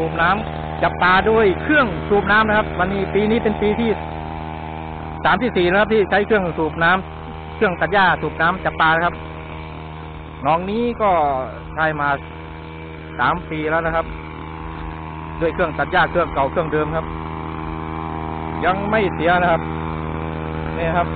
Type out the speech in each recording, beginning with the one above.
สูบน้ำจับปลาด้วยเครื่องสูบน้ำนะครับ วันนี้ปีนี้เป็นปีที่สามที่สี่นะครับที่ใช้เครื่องสูบน้ำเครื่องตัดหญ้าสูบน้ำจับปลานะครับหน้องนี้ก็ใช้มาสามปีแล้วนะครับ ด้วยเครื่องตัดหญ้าเครื่องเก่าเครื่องเดิมครับ ยังไม่เสียนะครับนี่ครับ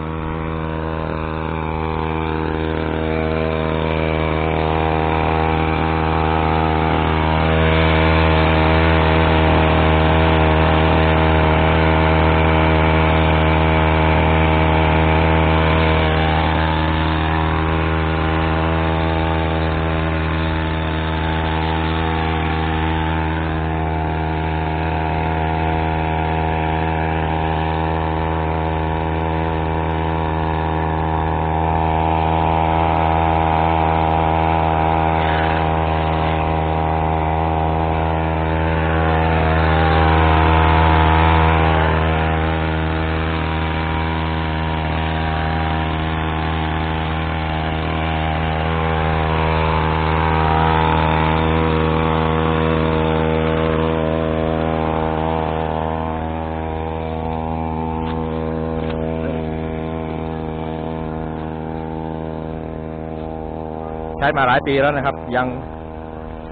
ช้มาหลายปีแล้วนะครับ ยัง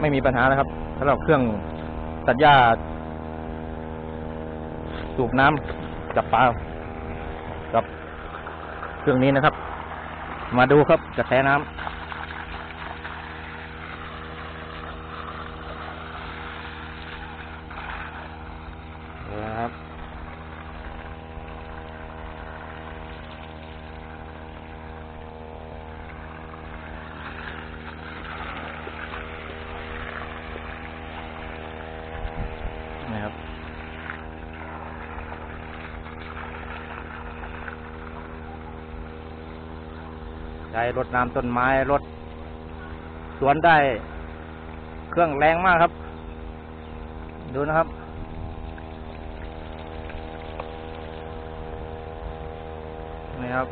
ไม่มีปัญหานะครับสำหรับเครื่องตัดหญ้าสูบน้ำจับปลากับเครื่องนี้นะครับ มาดูครับกระแสน้ำนะครับ นะครับ ใช้รดน้ำต้นไม้รดสวนได้เครื่องแรงมากครับ ดูนะครับ นี่ครับ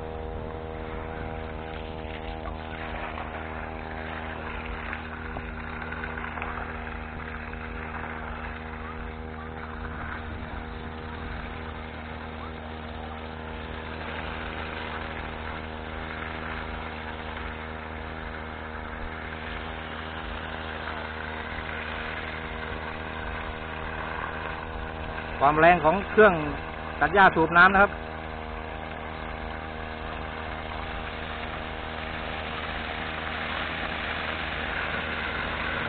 ความแรงของเครื่องตัดหญ้าสูบน้ำนะครับ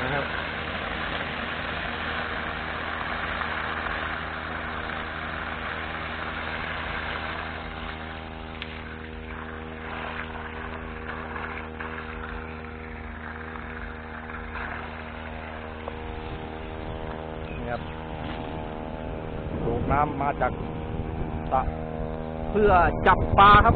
นะครับ นี่ครับ สูบ น้ำมาจากสระเพื่อจับปลาครับ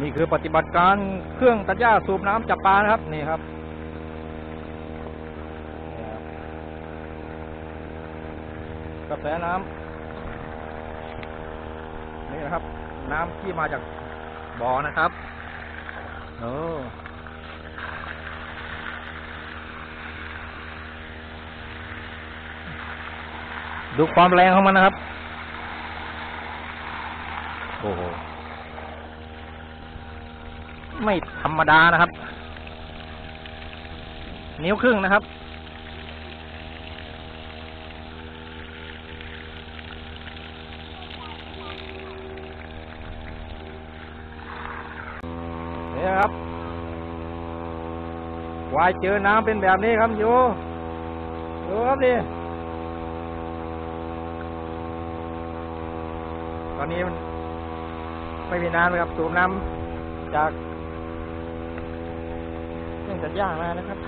นี่คือปฏิบัติการเครื่องตัดหญ้าสูบน้ำจับปลานะครับ นี่ครับนี่ครับกระแสน้ำ นี่นะครับ น้ำที่มาจากบ่อนะครับโอ้ดูความแรงของมันนะครับ โอ้โห ไม่ธรรมดานะครับ นิ้วครึ่งนะครับ นี่ครับวายเจอน้ำเป็นแบบนี้ครับโยดูครับดิตอนนี้มันไม่มีน้ำเลยครับสูบน้ำจากเรื่องจัดย่างมานะครับ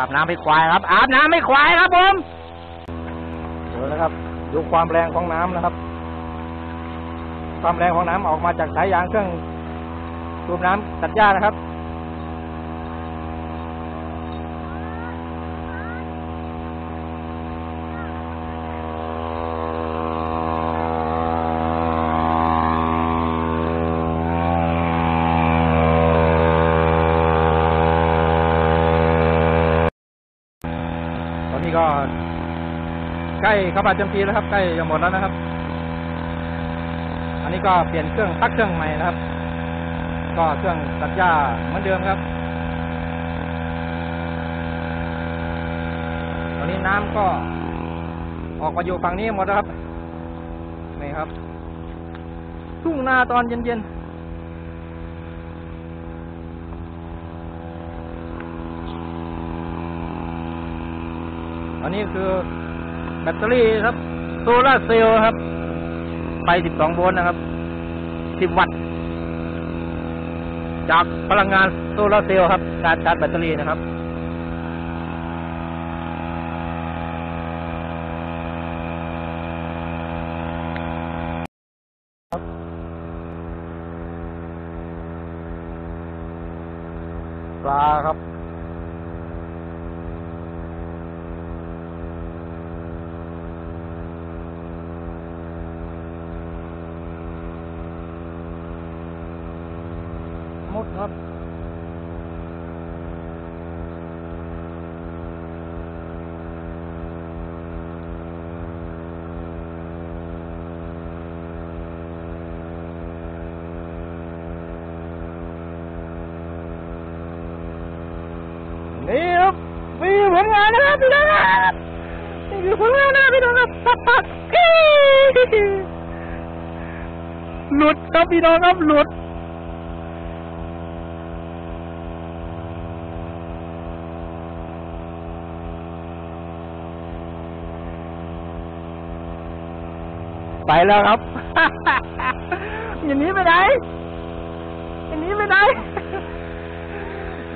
อาบน้ำให้ควายครับ อาบน้ำให้ควายครับผมเดี๋ยวนะครับ ดูความแรงของน้ำนะครับ ความแรงของน้ำออกมาจากสายยางเครื่องสูบน้ำตัดหญ้านะครับ กล้เข้ามาเต็มทีแล้วครับ ใกล้จะหมดแล้วนะครับ อันนี้ก็เปลี่ยนเครื่องพักเครื่องใหม่นะครับ ก็เครื่องตัดหญ้าเหมือนเดิมครับ ตอนนี้น้ำก็ออกมาอยู่ฝั่งนี้หมดแล้วครับนี่ครับทุ่งนาตอนเย็นๆอันนี้คือ แบตเตอรี่ครับโซลาเซลล์ครับไฟ12โวลต์นะครับ10วัตต์ จากพลังงานโซลาเซลล์ครับการชาร์จแบตเตอรี่นะครับปลาครับ มดครับ นี่ครับมีผลงานนะครับพี่น้องครับ นี่คือผลงานนะพี่น้องครับปักปักเอ้ยหลุดครับพี่น้องครับหลุดไปแล้วครับ อย่าหนีไปไหน อย่าหนีไปไหน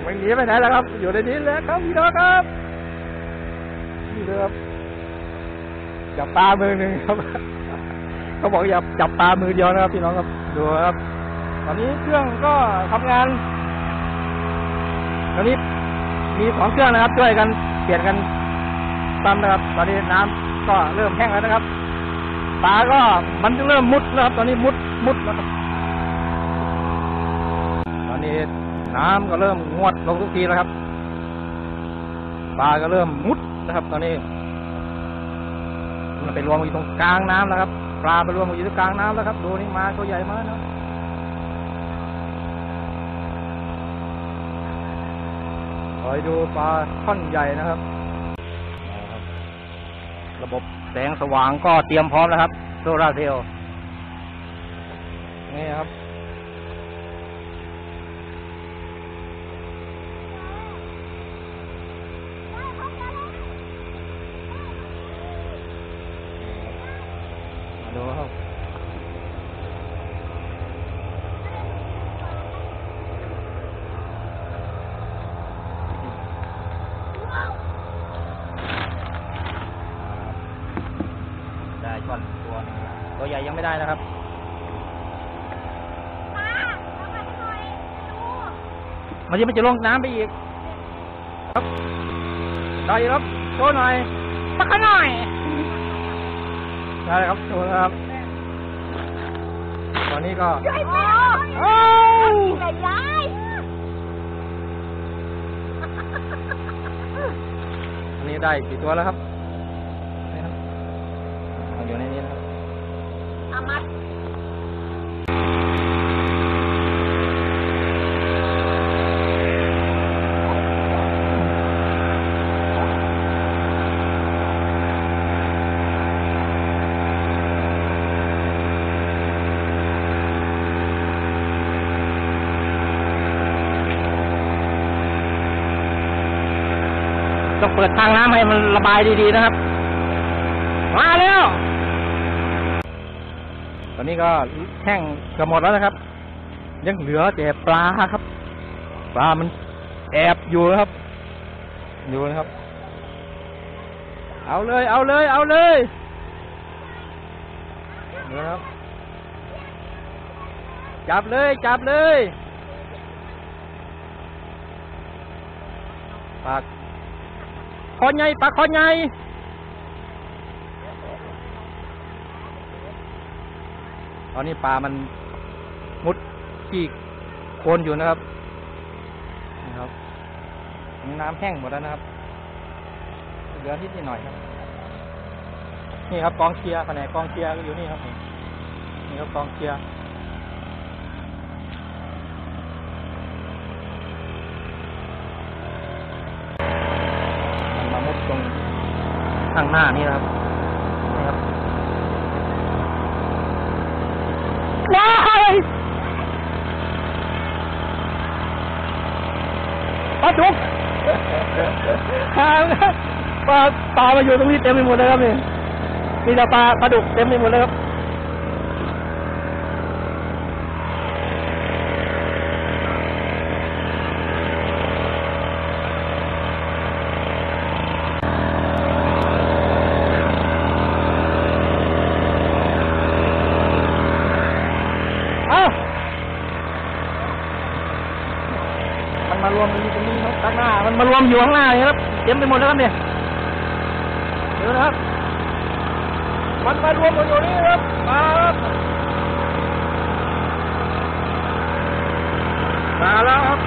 ไม่หนีไปไหนแล้วครับ อยู่ในนี้แล้วครับพี่น้องครับนี่เลยครับ จับปลามือหนึ่งครับเขาบอกอย่าจับปลามือเดียวนะครับ พี่น้องครับดูครับ ตอนนี้เครื่องก็ทำงาน ตอนนี้มีสองเครื่องนะครับช่วยกันเปลี่ยนกันปั๊มนะครับ ตอนนี้น้ำก็เริ่มแห้งแล้วนะครับปลาก็มันเริ่มมุดแล้วครับ ตอนนี้มุดมุดแล้วครับตอนนี้น้ำก็เริ่มงวดลงทุกทีแล้วครับปลาก็เริ่มมุดนะครับ ตอนนี้ มันไปรวมอยู่ตรงกลางน้ำแล้วครับ ปลาไปรวมอยู่ตรงกลางน้ำแล้วครับ ดูนี่มาตัวใหญ่มากนะคอยดูปลาท่อนใหญ่นะครับ ระบบแสงสว่างก็เตรียมพร้อมแล้วครับ โซลาเซลล์นี่ครับ มาดูครับ ได้ช่อนตัวหนึงแล้ว ตัวใหญ่ยังไม่ได้นะครับมันจะมันจะลงน้ำไปอีกครับได้ครับโชว์หน่อยปักหน่อยได้ครับโชว์นะครับ ตอนนี้ก็ใหญ่มากเอ้าใหญ่ร้ายอันนี้ได้กี่ตัวแล้วครับนี่ครับเอาอยู่ในนี้นะครับ อามัด ต้อง เปิดทางน้ำให้มันระบายดีๆนะครับ มาแล้ว ตอนนี้ก็แห้งกับหมดแล้วนะครับ ยังเหลือแต่ปลาครับ ปลามันแอบอยู่นะครับดูนะครับ เอาเลย เอาเลย เอาเลยนะครับ จับเลย จับเลยปาก อใหญ่ปาคอใหญ่ตอนนี้ปลามันมุดที่โคนอยู่นะครับนะครับน้ำแห้งหมดแล้วนะครับเหลือนิดนิดหน่อยครับ นี่ครับกองเชียร์แผนกกองเชียร์ก็อยู่นี่ครับนี่นี่ครับกองเชียร์มันมามุด ตรงข้างหน้านี่นะครับนะครับว้ายปลาดุกหางปลาปลามาอยู่ตรงนี้เต็มไปหมดเลยครับนี่มีแต่ปลาปลาดุกเต็มไปหมดเลยครับ เอ้า มันมารวมกันอยู่ตรงนี้ครับข้างหน้า มันมารวม อยู่ข้างหน้านี่ครับเต็มไปหมดแล้วครับเนี่ยเดี๋ยวนะครับ มันมารวมกันอยู่นี่ครับมาครับมาแล้วครับ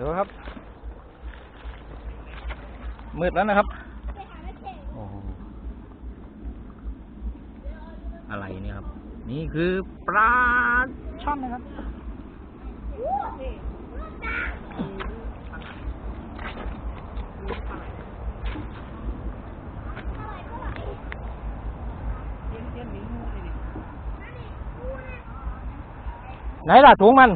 ดูครับ มืดแล้วนะครับโอ้โหอะไรเนี่ยครับ นี่คือปลาช่อนนะครับ ไหนล่ะถุงมัน